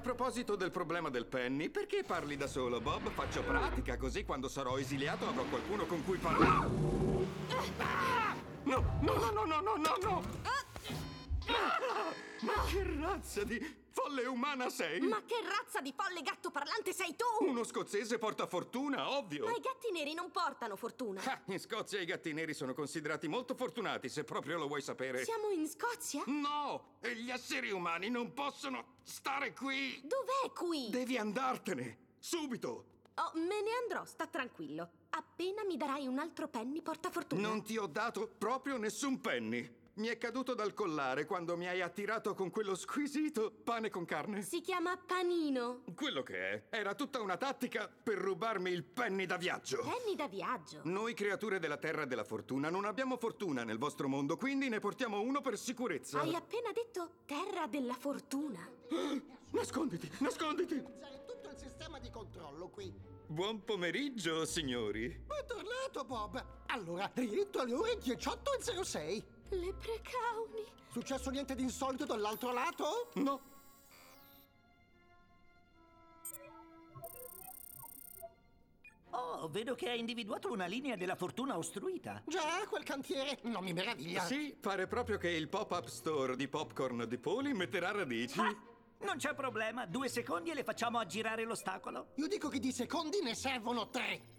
A proposito del problema del penny, perché parli da solo, Bob? Faccio pratica, così quando sarò esiliato avrò qualcuno con cui parlare. Ah! No, no, no, no, no, no, no, no! Ah! Ma che razza di folle umana sei? Ma che razza di folle gatto parlante sei tu? Uno scozzese porta fortuna, ovvio! Ma i gatti neri non portano fortuna. Ah, in Scozia i gatti neri sono considerati molto fortunati, se proprio lo vuoi sapere. Siamo in Scozia? No! E gli esseri umani non possono stare qui! Dov'è qui? Devi andartene! Subito! Oh, me ne andrò, sta tranquillo. Appena mi darai un altro penny portafortuna. Non ti ho dato proprio nessun penny. Mi è caduto dal collare quando mi hai attirato con quello squisito pane con carne. Si chiama panino. Quello che è. Era tutta una tattica per rubarmi il penny da viaggio. Penny da viaggio? Noi creature della terra della fortuna non abbiamo fortuna nel vostro mondo, quindi ne portiamo uno per sicurezza. Hai appena detto terra della fortuna. nasconditi, nasconditi! C'è tutto il sistema di controllo qui. Buon pomeriggio, signori. Bentornato, Bob. Allora, diritto alle ore 18.06. Le precauni. Successo niente di insolito dall'altro lato? No. Oh, vedo che hai individuato una linea della fortuna ostruita. Già, quel cantiere non mi meraviglia. Sì, pare proprio che il pop-up store di popcorn di Poli metterà radici. Ah, non c'è problema, due secondi e le facciamo aggirare l'ostacolo. Io dico che di secondi ne servono tre.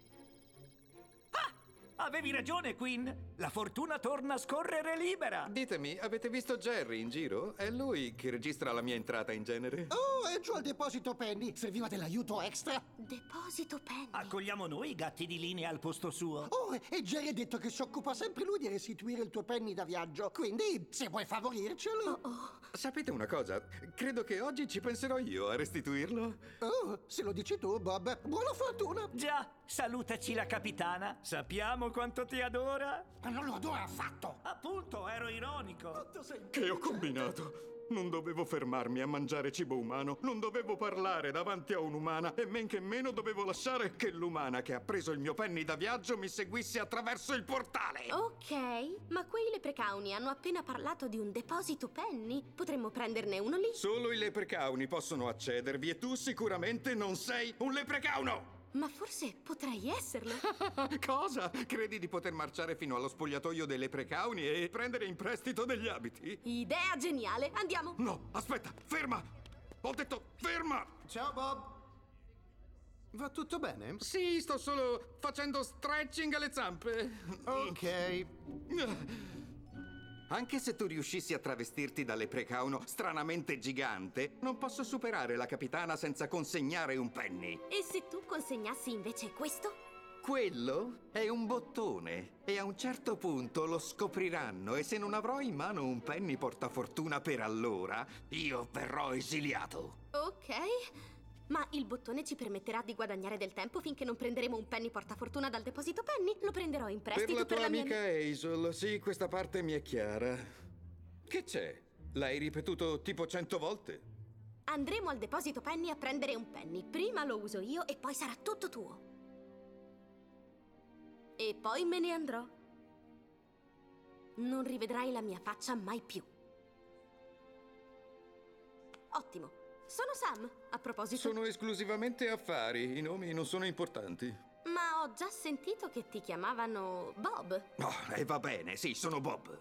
Avevi ragione, Quinn. La fortuna torna a scorrere libera. Ditemi, avete visto Jerry in giro? È lui che registra la mia entrata in genere. Oh, è giù al deposito Penny. Serviva dell'aiuto extra. Deposito penny. Accogliamo noi i gatti di linea al posto suo. Oh, e Jerry ha detto che si occupa sempre lui di restituire il tuo penny da viaggio. Quindi, se vuoi favorircelo. Oh, oh. Sapete una cosa? Credo che oggi ci penserò io a restituirlo. Oh, se lo dici tu, Bob. Buona fortuna. Già, salutaci la capitana. Sappiamo quanto ti adora. Ma non lo adora affatto. Appunto, ero ironico. Che ho combinato? Non dovevo fermarmi a mangiare cibo umano, non dovevo parlare davanti a un'umana e men che meno dovevo lasciare che l'umana che ha preso il mio penny da viaggio mi seguisse attraverso il portale. Ok, ma quei leprecauni hanno appena parlato di un deposito penny. Potremmo prenderne uno lì. Solo i leprecauni possono accedervi e tu sicuramente non sei un leprecauno! Ma forse potrei esserlo. Cosa? Credi di poter marciare fino allo spogliatoio dei leprecauni e prendere in prestito degli abiti? Idea geniale. Andiamo. No, aspetta, ferma! Ho detto ferma! Ciao Bob. Va tutto bene? Sì, sto solo facendo stretching alle zampe. Ok. Anche se tu riuscissi a travestirti da leprecauno stranamente gigante, non posso superare la capitana senza consegnare un penny. E se tu consegnassi invece questo? Quello è un bottone e a un certo punto lo scopriranno e se non avrò in mano un penny portafortuna per allora, io verrò esiliato. Ok. Ma il bottone ci permetterà di guadagnare del tempo finché non prenderemo un penny portafortuna dal deposito penny. Lo prenderò in Per prestito la tua mia amica Hazel, sì, questa parte mi è chiara. Che c'è? L'hai ripetuto tipo cento volte? Andremo al deposito penny a prendere un penny. Prima lo uso io e poi sarà tutto tuo. E poi me ne andrò. Non rivedrai la mia faccia mai più. Ottimo. Sono Sam, a proposito. Sono esclusivamente affari, i nomi non sono importanti. Ma ho già sentito che ti chiamavano Bob. Oh, e va bene, sì, sono Bob.